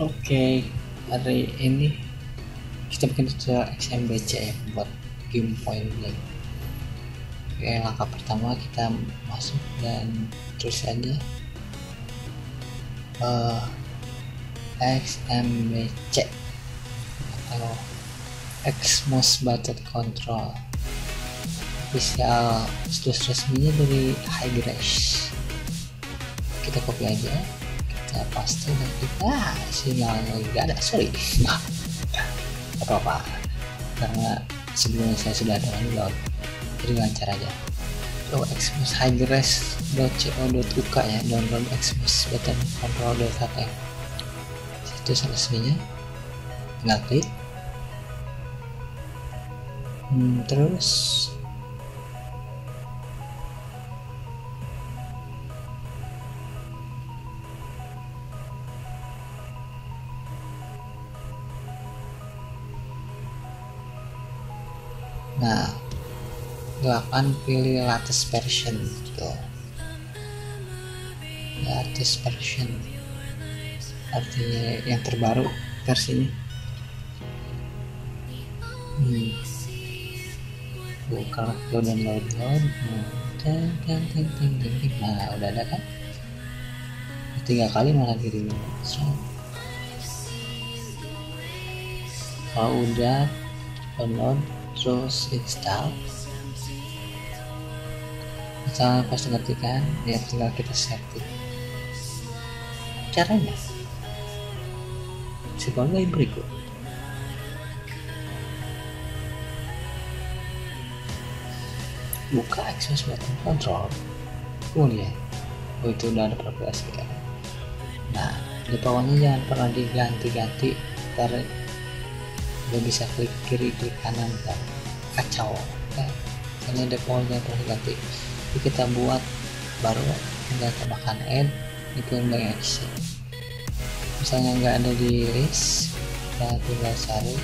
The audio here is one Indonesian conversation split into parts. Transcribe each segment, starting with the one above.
Oke, hari ini kita bikin tutorial XMBC ya buat game point blank. Oke, langkah pertama kita masuk dan terus saja uh, XMBC atau Xmos Button Control. Official situs resminya dari High Grace. Kita copy aja kita paste dan kita ah, sinyalnya lagi gak ada. Sorry. Nah apa apa karena sebelumnya saya sudah download jadi lancar aja. Oh Xmos highres.co.uk ya. Download Xmos button control.htm situs resminya. Tinggal klik. Hmm, terus nah akan pilih latest version gitu. Latest version. Artinya yang terbaru versinya. Hmm. buka load dan load load nah udah ada kan? Tiga kali malah kirim kalau udah download terus install. Misalnya pas ngertikan ya tinggal kita setting. Caranya sebagai berikut. Buka access button control. Oh ya oh itu udah ada progres ya nah di bawahnya jangan pernah diganti-ganti ntar udah bisa klik kiri klik kanan dan kacau. Ya ini defaultnya terus ganti jadi kita buat baru tinggal tambahkan add itu yang action. Misalnya nggak ada di list kita tinggal cari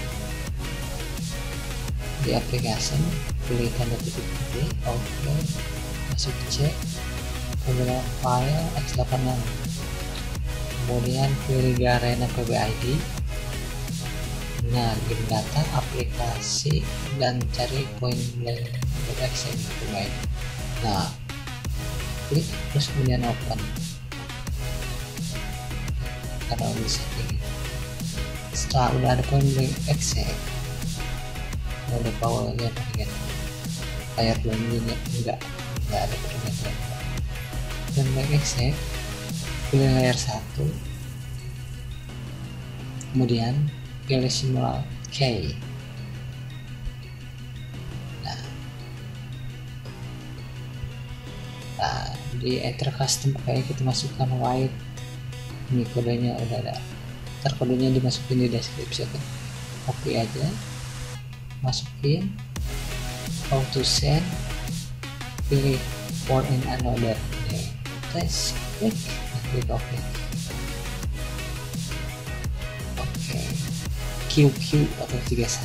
di aplikasi pilih tanda titik titik oke okay. masuk cek beberapa file x86 kemudian pilih Garena PBID nah game data aplikasi dan cari point action pemain nah klik terus kemudian open. Karena bisa ini setelah udah ada point blank exit ada powernya bagian layar belumnya enggak enggak ada perbedaan point blank exit pilih layar satu. Kemudian simulan K nah, nah di enter custom kayak kita masukkan white. Ini kodenya udah ada. Ntar kodenya dimasukin di deskripsi oke? Copy aja. Masukin. How to send. Pilih for in another. Tes klik klik oke. okay. QQ atau 31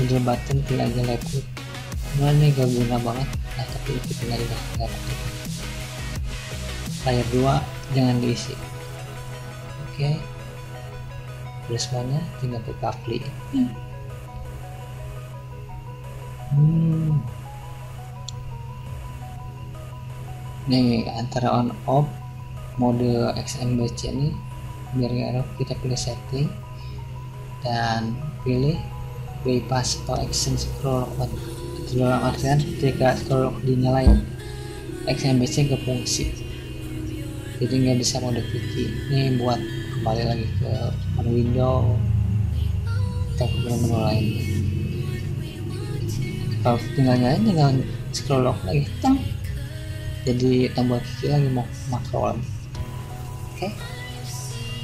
Middle button pilih aja laptop mana gak guna banget? Nah tapi itu nggak aktifkan layar 2 jangan diisi. Oke. Okay. terus mana? Tinggal ke kapli hmm. nih antara on off mode XMBC ini biar error kita pilih setting dan pilih bypass atau action scroll on itu dalam artian ketika scroll dinyalain XMBC ke fungsi jadi nggak bisa mode quickie ini buat kembali lagi ke menu window atau ke menu-menu lain. Kalau tinggal nyalain tinggal scroll lock lagi. Jadi tombol kiki lagi mau makro oke. Okay.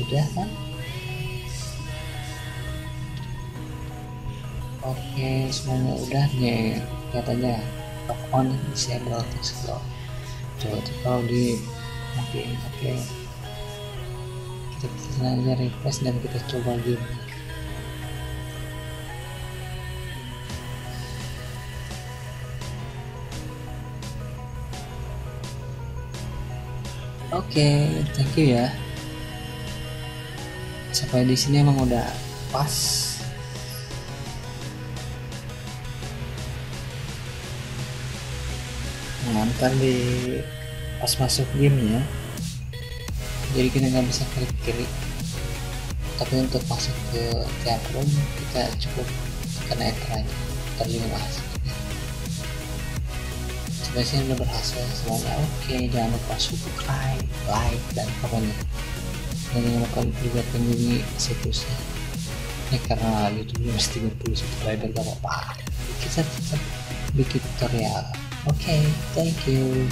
udah kan oke semuanya udah nih aja lock on disable scroll coba tuh kalau di matiin oke. Kita bisa aja refresh dan kita coba game Oke, thank you ya. sampai di sini emang udah pas ntar di pas masuk game ya. Jadi kita nggak bisa klik kiri. Tapi untuk masuk ke tiap room kita cukup kena enter aja. Terjun masuk sebenarnya udah berhasil. Semuanya oke. Jangan lupa subscribe like dan komen. Dan jangan lupa juga kunjungi situsnya. Ini karena youtube masih 30 subscriber gak apa-apa. Tetap bikin tutorial okay, thank you